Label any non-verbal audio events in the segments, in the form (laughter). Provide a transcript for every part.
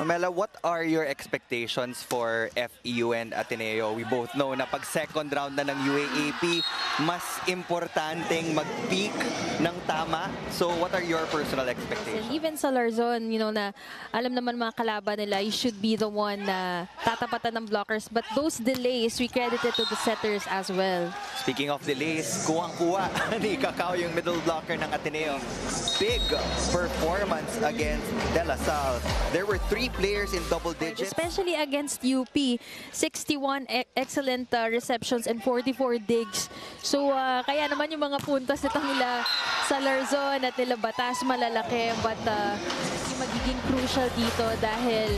Mela, what are your expectations for FEU and Ateneo? We both know na pag second round na ng UAAP, mas importanteng mag-peak ng tama. So what are your personal And expectations? even sa Larzon, you know, na alam naman mga kalaban nila, you should be the one na tatapatan ng blockers. But those delays, we credit it to the setters as well. Speaking of delays, kuwang-kuwa (laughs) ni Kakao yung middle blocker ng Ateneo. Big performance against De La Salle. There were three players in double digits. Especially against UP, 61 e- excellent uh, receptions and 44 digs. So uh, kaya naman yung mga puntos nito nila sa Larzon at nila Batas malalaki but uh, yung magiging crucial dito dahil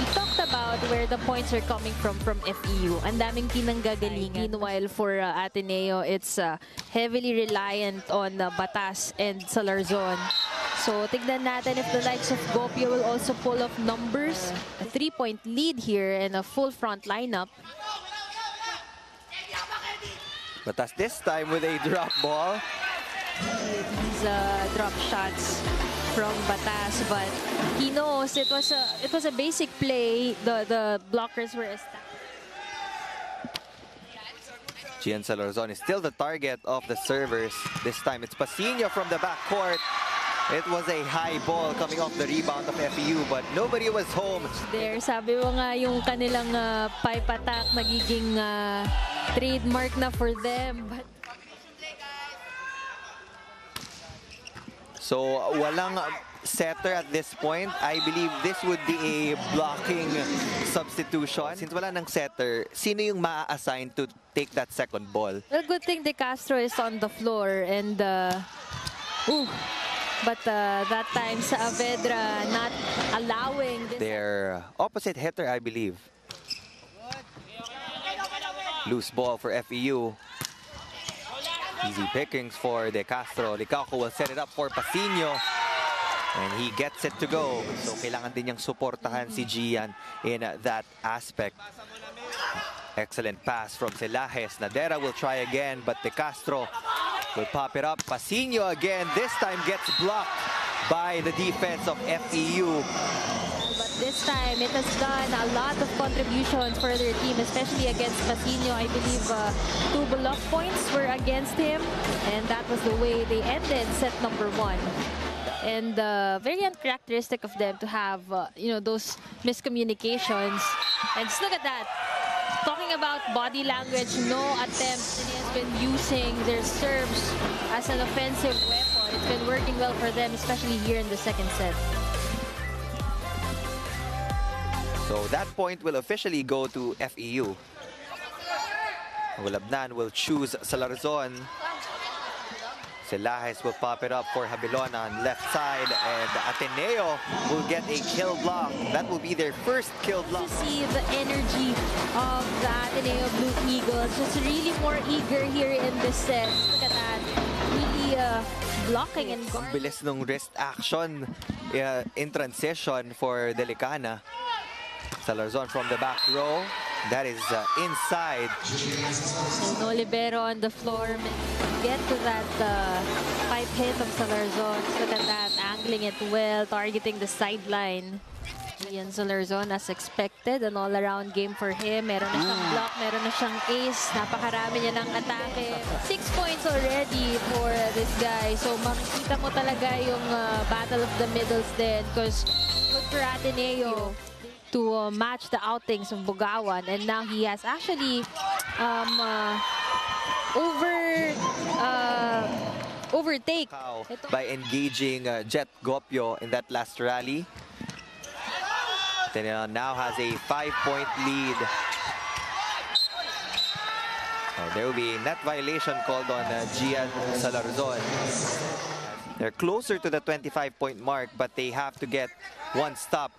we talked about where the points are coming from from FEU. Ang daming pinanggagalingan. Meanwhile, for uh, Ateneo, it's uh, heavily reliant on uh, Batas and sa Larzon. So, tignan natin if the likes of Gopio will also pull off numbers. A three-point lead here and a full front lineup. But as this time with a drop ball, These uh, drop shots from Batas, but he knows it was a it was a basic play. The the blockers were established. Gian Salarzon is still the target of the servers. This time it's Pasino from the backcourt. It was a high ball coming off the rebound of FEU, but nobody was home. there. Sabi mo nga yung kanilang uh, pipe attack magiging uh, trademark na for them. But So walang setter at this point. I believe this would be a blocking substitution. Since wala ng setter, sino yung ma-assign to take that second ball? well, good thing De Castro is on the floor and uh, ooh, but uh, that time Saavedra not allowing. Their opposite hitter, I believe. Loose ball for FEU. Easy pickings for De Castro. Licaco will set it up for Pasino. And he gets it to go. So kailangan din niyang suportahan si Gian in uh, that aspect. Excellent pass from Celajes. Nadera will try again, but De Castro will pop it up. Pasino again. This time gets blocked by the defense of FEU. But this time, it has done a lot of contributions for their team, especially against Pasino. I believe uh, two block points were against him, and that was the way they ended set number one. And uh, very uncharacteristic of them to have, uh, you know, those miscommunications. And just look at that. Talking about body language, no he has been using their serves as an offensive weapon. It's been working well for them, especially here in the second set. So that point will officially go to FEU. Ulabnan will choose Salarzon. Celajes will pop it up for Javelona on left side. And Ateneo will get a kill block. That will be their first kill block. to see the energy of the Ateneo Blue Eagles. Just really more eager here in this set. Look at that. Really uh, blocking and guarding. bilis nung wrist action uh, in transition for Delicana. Salarzon from the back row. That is uh, inside. No libero on the floor. Get to that uh, pipe hit of Salarzon. Look at that. Angling it well. Targeting the sideline. Ian Salarzon as expected. An all-around game for him. Meron na siyang block. Meron na siyang ace. Napakarami niya ng atake. Six points already for this guy. So makikita mo talaga yung uh, battle of the middles din. Because good for Ateneo to uh, match the outings of Bugawan. And now he has actually um, uh, over uh, overtake. By engaging uh, Jet Gopio in that last rally. Ateneo now has a five-point lead. Oh, there will be a net violation called on uh, Gian Salarzon. They're closer to the 25-point mark, but they have to get one stop.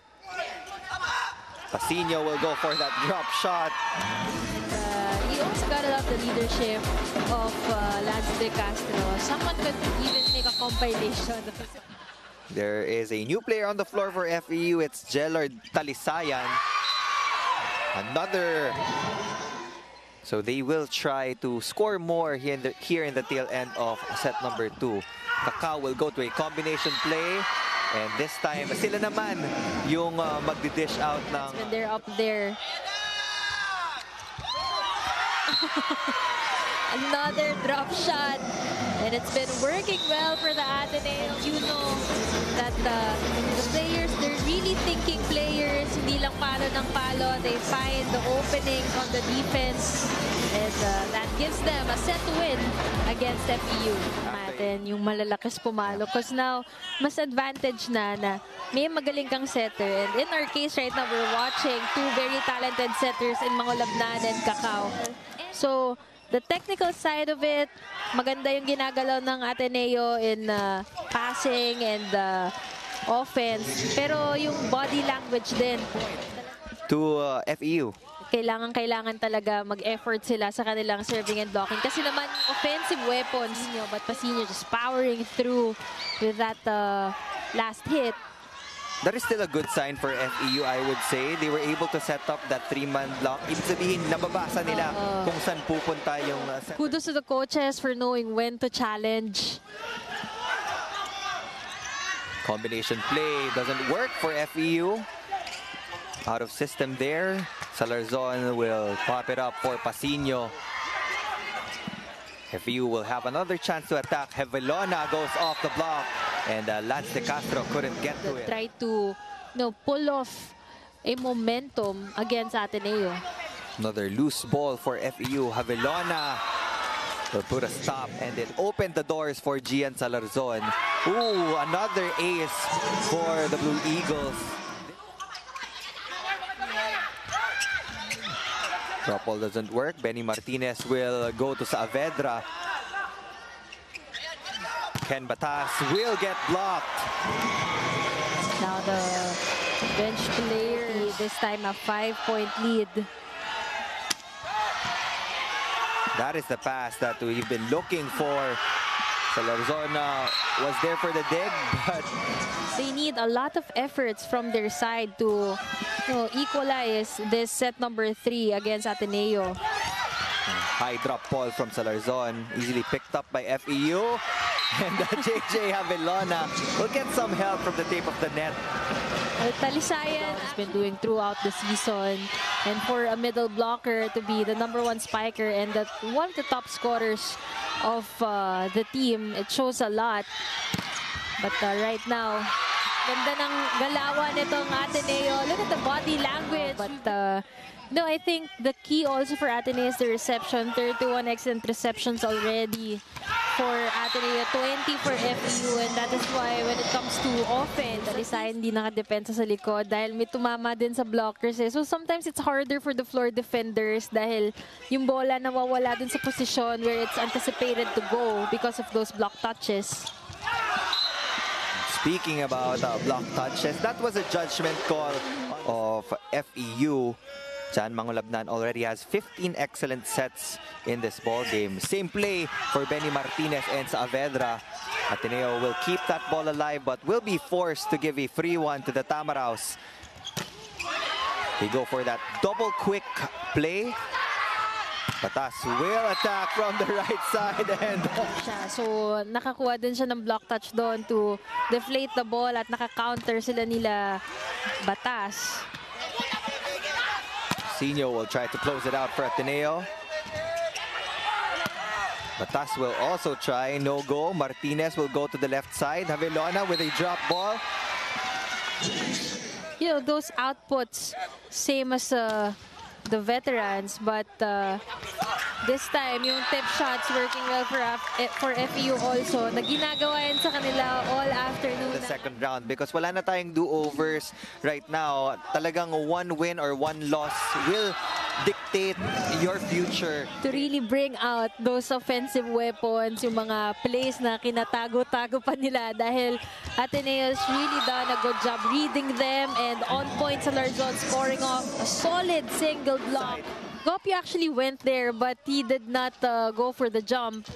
Pasino will go for that drop shot. The leadership of uh, Lance De Castro. Someone could even make a compilation. There is a new player on the floor for FEU. It's Jellard Talisayan. Another. So they will try to score more here in the, here in the tail end of set number two. Kakao will go to a combination play. And this time, sila naman yung uh, magdi-dish out ng... When they're up there. (laughs) Another drop shot. And it's been working well for the Ateneo. And you know that uh, the players, they're really thinking players. Hindi lang palo ng palo. They find the openings on the defense. And uh, that gives them a set win against FEU. Natin yung malalakis pumalo. Because now, mas advantage na na may magaling kang setter. And in our case right now, we're watching two very talented setters in Mga Labnan and Kakao. So, the technical side of it, maganda yung ginagalaw ng Ateneo in uh, passing and uh, offense. Pero yung body language din, To uh, FEU. kailangan-kailangan talaga mag-effort sila sa kanilang serving and blocking. Kasi naman, offensive weapons nyo, but Pasinio just powering through with that uh, last hit. That is still a good sign for FEU, I would say. They were able to set up that three-man block. Ibig sabihin, nababasa nila Oo. kung saan pupunta yung... Uh, Kudos to the coaches for knowing when to challenge. Combination play doesn't work for FEU. Out of system there. Salarzon will pop it up for Pasino. FEU will have another chance to attack. Javelona goes off the block. And uh, Lance De Castro couldn't get to it. Try to you know, pull off a momentum against Ateneo. Another loose ball for FEU. Javelona will put a stop and it opened the doors for Gian Salarzon. Ooh, another ace for the Blue Eagles. Drop ball doesn't work. Benny Martinez will go to Saavedra. Ken Batas will get blocked. Now the bench player, this time a five-point lead. That is the pass that we've been looking for. Salarzon uh, was there for the dig, but They need a lot of efforts from their side to you know, equalize this set number three against Ateneo. High drop ball from Salarzon, easily picked up by FEU. And uh, (laughs) JJ Javelona will get some help from the tape of the net. Well, Talisayan has been doing throughout the season. And for a middle blocker to be the number one spiker and that one of the top scorers of uh, the team, it shows a lot. But uh, right now, ganda ng galawan nitong Ateneo. Look at the body language. But uh, no, I think the key also for Ateneo is the reception. 31 excellent receptions already for Ateneo, 20 for FEU, and that is why when it comes to offense, Talisay hindi nakadepensa sa likod dahil may tumama din sa blockers eh. So sometimes it's harder for the floor defenders dahil yung bola nawawala dun sa posisyon where it's anticipated to go because of those block touches. Speaking about uh, block touches, that was a judgment call of FEU. Jan Mangulabnan already has 15 excellent sets in this ball game. Same play for Benny Martinez and Saavedra. Ateneo will keep that ball alive but will be forced to give a free one to the Tamaraws. They go for that double quick play. Batas will attack from the right side and (laughs) siya. So, nakakuha din siya ng block touch doon to deflate the ball at naka-counter sila nila Batas. Sino will try to close it out for Ateneo. Batas will also try. No go. Martinez will go to the left side. Javelona with a drop ball. You know, those outputs, same as uh, the veterans, but uh, this time, yung tip shots working well for, eh, for FEU also, na ginagawa yan sa kanila all afternoon. The second round because wala na tayong do-overs right now. Talagang one win or one loss will dictate your future. to really bring out those offensive weapons, yung mga plays na kinatago-tago pa nila dahil Ateneo's really done a good job reading them and on point Salarzon scoring off a solid single block. Gopi actually went there but he did not uh, go for the jump.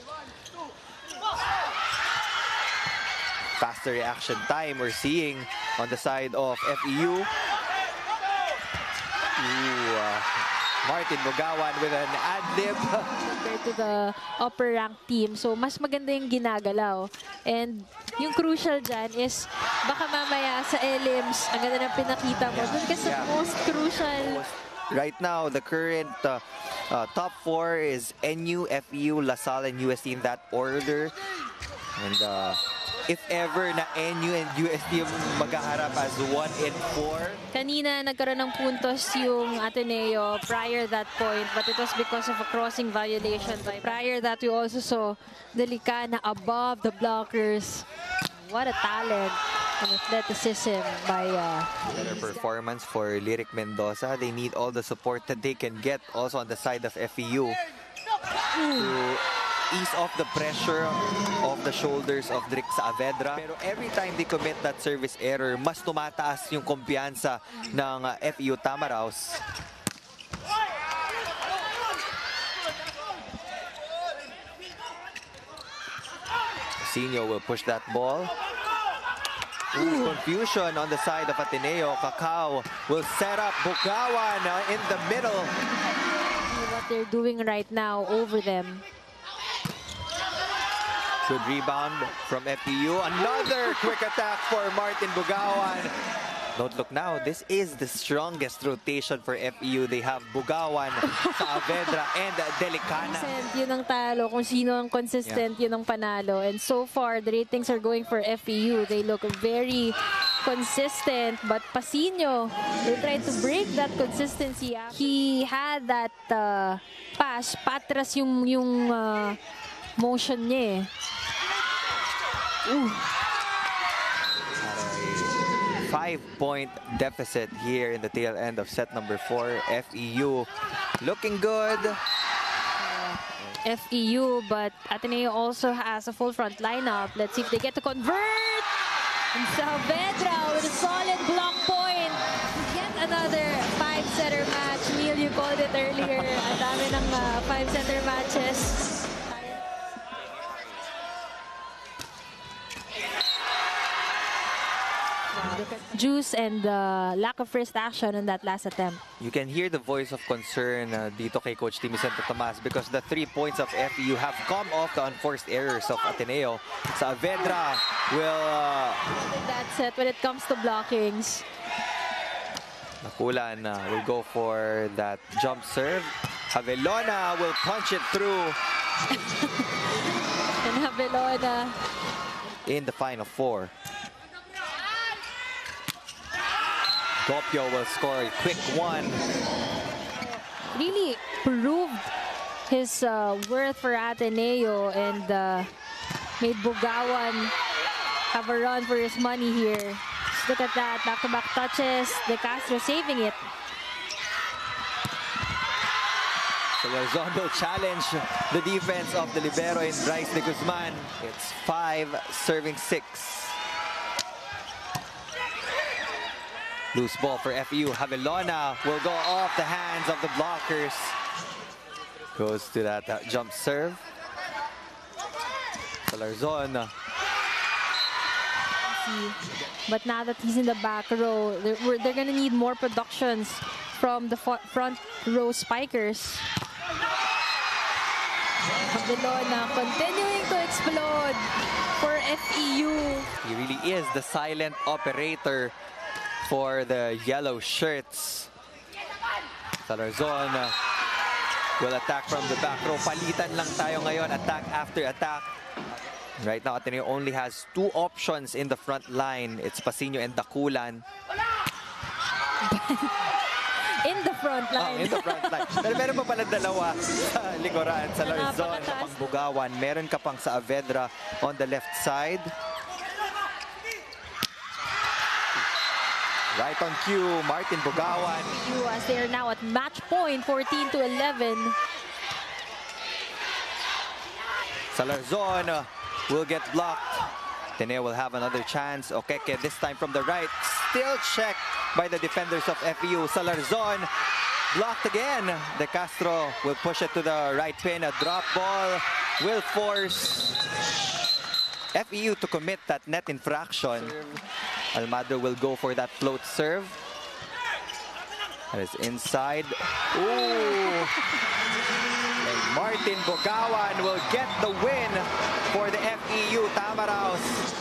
Faster reaction time we're seeing on the side of FEU. Ooh, uh, Martin Bugawan with an ad-lib. compared to the upper ranked team. So, mas maganda yung ginagalaw. And yung crucial dyan is, baka mamaya sa elims, ang ganda ng pinakita mo. Doon ka sa Yeah. most crucial. Right now, the current uh, uh, top four is NU, FEU, LaSalle, and UST in that order. And uh, if ever na NU and UST yung maghaharap as 1 and 4, Kanina, nagkaroon ng puntos yung Ateneo prior that point, but it was because of a crossing violation. By prior that, we also saw Delicana above the blockers. What a talent and athleticism by uh, better performance for Lyric Mendoza. They need all the support that they can get also on the side of FEU to ease off the pressure of the shoulders of Drick Saavedra. Pero every time they commit that service error, mas tumataas yung kumpiyansa ng uh, FEU Tamaraws. Senior will push that ball. Ooh, confusion on the side of Ateneo. Kakao will set up Bugawan uh, in the middle. what they're doing right now over them. Good rebound from FPU. Another quick attack for Martin Bugawan. Don't look now. This is the strongest rotation for FEU. They have Bugawan, (laughs) Saavedra, and Delicana. Consistent, yun ang talo. Kung sino ang consistent, yun ang panalo. And so far, the ratings are going for FEU. They look very consistent. But Pasino, they tried to break that consistency. He had that uh, pass. Patras yung, yung uh, motion niya eh. Ooh. Five-point deficit here in the tail end of set number four. FEU looking good. FEU, but Ateneo also has a full front lineup. Let's see if they get to convert. And Saavedra with a solid block point. Yet another five-setter match. Neil, you called it earlier. Ang dami ng uh, five-setter matches. Juice and the lack of first action in that last attempt. You can hear the voice of concern uh, dito kay Coach Timmy Santo Tomas because the three points of FEU have come off the unforced errors of Ateneo. Saavedra will uh, That's it when it comes to blockings. Dakulan uh, will go for that jump serve. Javelona will punch it through (laughs) And Javelona in the final four. Gopio will score a quick one. really proved his uh, worth for Ateneo and uh, made Bugawan have a run for his money here. Just look at that, back-to-back touches. De Castro saving it. So Luzon will challenge the defense of the libero in Bryce de Guzman. It's five serving six. Loose ball for FEU. Javelona will go off the hands of the blockers. Goes to that uh, jump serve. Salarzon But now that he's in the back row, they're, they're gonna need more productions from the front row spikers. Javelona continuing to explode for FEU. He really is the silent operator for the yellow shirts. Salarzon will attack from the back row. Palitan lang tayo ngayon, attack after attack. Right now, Ateneo only has two options in the front line. It's Pasino and Dakulan. (laughs) In the front Oh, line. in the front line. (laughs) Pero meron pa pala dalawa sa likuran. Sa Larzon, sa. Pangbugawan. Meron ka pang sa Avedra on the left side. Right on cue, Martin Bugawan. FEU as they are now at match point 14 to 11. Salarzon will get blocked. Teneo will have another chance. Okeke this time from the right. Still checked by the defenders of FEU. Salarzon blocked again. De Castro will push it to the right pin. A drop ball will force FEU to commit that net infraction. Almagro will go for that float serve. That is inside. Ooh. And Martin Bugawan will get the win for the FEU Tamaraws.